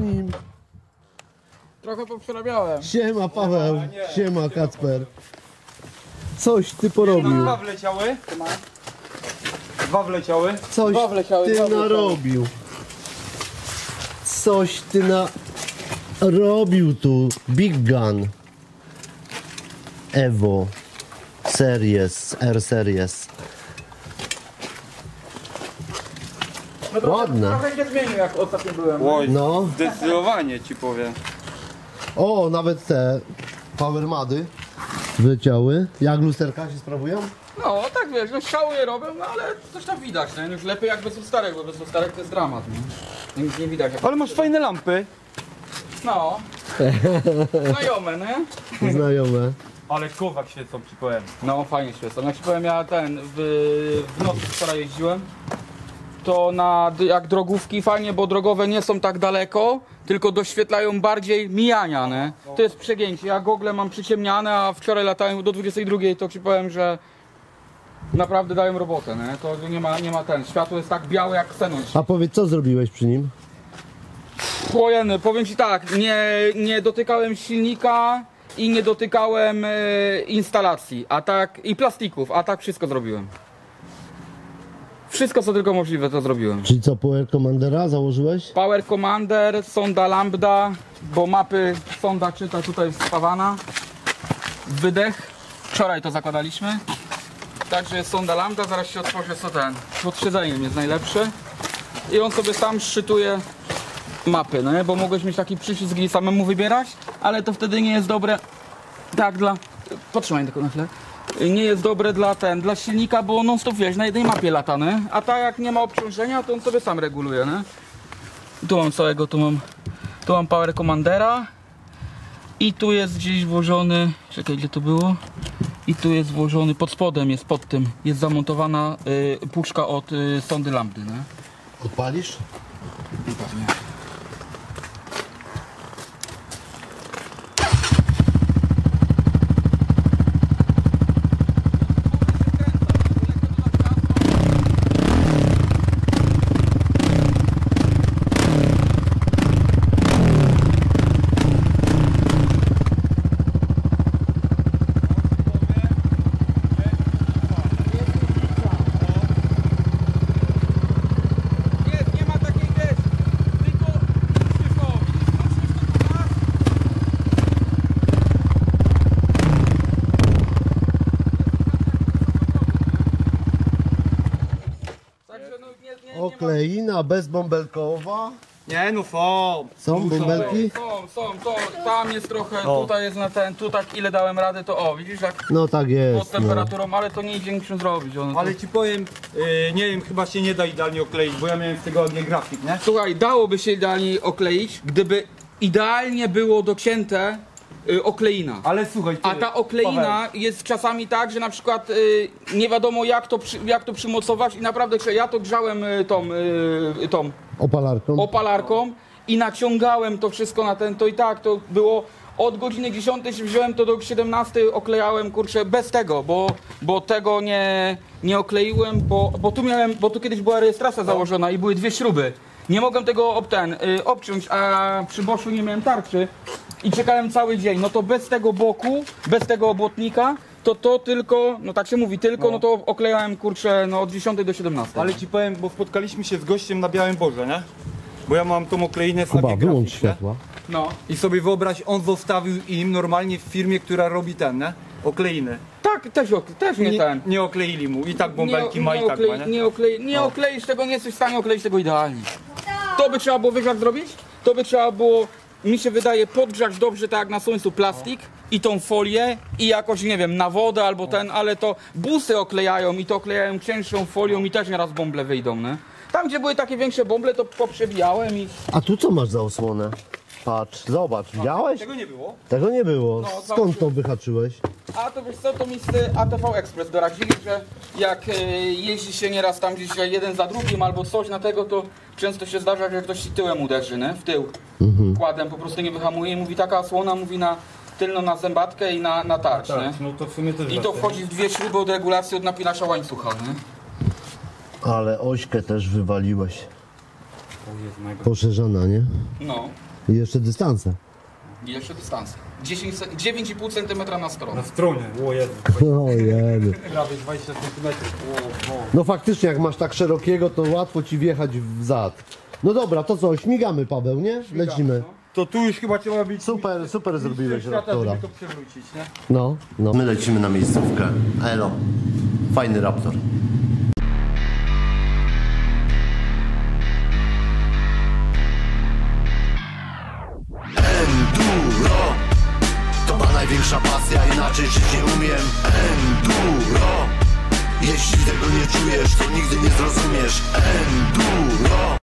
nim? Trochę poprzerabiałem. Siema Paweł, siema Kacper. Coś ty porobił, Dwa wleciały. Dwa wleciały. coś Dwa wleciały, ty wleciały. narobił. Coś ty na... robił tu. Big Gun. Evo. Series, R Series. No trochę, Ładne. Trochę się zmienił jak ostatnio byłem. Oj, No. zdecydowanie ci powiem. O, nawet te powermady wleciały. Jak lusterka się sprawują? No tak wiesz, no strzały je robią, no ale coś tam widać, nie? Już lepiej jak bez lusterek, bo bez lusterek to jest dramat, nie? Nic nie widać. Jak... Ale masz fajne lampy. No. Znajome, nie? Znajome. Ale kowak świecą ci powiem. No fajnie świecą. Jak ci powiem, ja ten w, w nocy wczoraj jeździłem, to na jak drogówki fajnie, bo drogowe nie są tak daleko, tylko doświetlają bardziej mijania, nie? To jest przegięcie. Ja gogle mam przyciemniane, a wczoraj latałem do 22, to ci powiem, że naprawdę dają robotę, nie? To nie ma, nie ma ten. Światło jest tak białe jak ksenon. A powiedz, co zrobiłeś przy nim? Pojeny, powiem ci tak, nie, nie dotykałem silnika i nie dotykałem e, instalacji, a tak i plastików, a tak wszystko zrobiłem. Wszystko co tylko możliwe to zrobiłem. Czyli co, Power Commandera założyłeś? Power Commander, sonda lambda, bo mapy sonda czyta tutaj jest spawana. Wydech. Wczoraj to zakładaliśmy. Także jest sonda lambda, zaraz się otworzę co ten. Pod siedzeniem jest najlepszy. I on sobie sam szczytuje mapy, no nie? Bo mogłeś mieć taki przycisk i samemu wybierać, ale to wtedy nie jest dobre tak dla... Potrzymaj tylko na chwilę. Nie jest dobre dla ten, dla silnika, bo non stop wiesz, na jednej mapie lata, nie? A tak jak nie ma obciążenia, to on sobie sam reguluje, nie? Tu mam całego, tu mam, tu mam Power Commandera i tu jest gdzieś włożony, czekaj gdzie to było? I tu jest włożony, pod spodem jest, pod tym, jest zamontowana y, puszka od y, sondy lambdy, nie? Odpalisz? Pewnie. Jest, nie ma takiej wiesz, tylko widzisz o, widzisz, mam wszystko tu masz. Także no Okleina bezbąbelkowa. Nie no są. Są bąbelki? Są, są, to tam jest trochę, O. tutaj jest na ten, tu tak ile dałem rady, to o, widzisz jak No tak pod jest. No. temperaturą, ale to nie idzie niczym zrobić. Ono, Ale ci powiem, yy, nie wiem, chyba się nie da idealnie okleić, bo ja miałem z tego nie grafik, nie? Słuchaj, dałoby się idealnie okleić, gdyby idealnie było docięte y, okleina. Ale słuchaj, ty, A ta okleina jest czasami tak, że na przykład y, nie wiadomo jak to, przy, jak to przymocować i naprawdę czy ja to grzałem y, tą, y, tą Opalarką. opalarką i naciągałem to wszystko na ten, to i tak to było od godziny 10 się wziąłem to do 17 oklejałem kurczę bez tego, bo, bo tego nie, nie okleiłem, bo, bo tu miałem, bo tu kiedyś była rejestracja założona i były dwie śruby. Nie mogłem tego ob, ten, y, obciąć, a przy Boschu nie miałem tarczy i czekałem cały dzień. No to bez tego boku, bez tego obłotnika, to to tylko, no tak się mówi, tylko, no, to oklejałem kurczę no, od 10 do 17. Ale ci powiem, bo spotkaliśmy się z gościem na Białym Boże, nie? Bo ja mam tą okleinę z Kuba, AG wyłącz nie? światła. No. I sobie wyobraź, on zostawił im normalnie w firmie, która robi ten, nie? Okleiny. Tak, też, ok- też nie, Nie, ten. nie okleili mu i tak bąbelki nie, ma nie i tak oklei, ma, nie? nie, oklei, nie okleisz tego, nie jesteś w stanie okleić tego idealnie. To by trzeba było, wiesz jak zrobić? To by trzeba było, mi się wydaje, podgrzać dobrze tak jak na słońcu plastik i tą folię i jakoś, nie wiem, na wodę albo ten, ale to busy oklejają i to oklejają cięższą folią i też nieraz bąble wyjdą, nie? Tam, gdzie były takie większe bąble, to poprzebijałem i... A tu co masz za osłonę? Patrz, zobacz, widziałeś? Tego nie było. Tego nie było. No, Skąd to wyhaczyłeś? A to wiesz co, to mi z ATV Express doradzili, że jak e, jeździ się nieraz tam gdzieś jeden za drugim albo coś na tego, to często się zdarza, że ktoś ci tyłem uderzy, nie? W tył. Kładem po prostu nie wyhamuje i mówi taka słona, mówi na tylną na zębatkę i na, na tarcz, nie? no to w sumie też I to wchodzi w dwie śruby od regulacji od napinacza łańcucha, nie? Ale ośkę też wywaliłeś. Poszerzona, nie? No. I jeszcze dystanse. I jeszcze dystans. 10 se- 9,5 cm na stronę. Na stronie, o Jezu. O jedy. Prawie 20 cm. No faktycznie, jak masz tak szerokiego, to łatwo ci wjechać w zad. No dobra, to co, śmigamy Paweł, nie? Lecimy. To tu już chyba trzeba być Super, super zrobiłeś świata, Raptora. żeby to przewrócić, nie? No, no. My lecimy na miejscówkę. Elo. Fajny Raptor. Ma największa pasja, inaczej żyć nie umiem. Enduro. Jeśli tego nie czujesz, to nigdy nie zrozumiesz. Enduro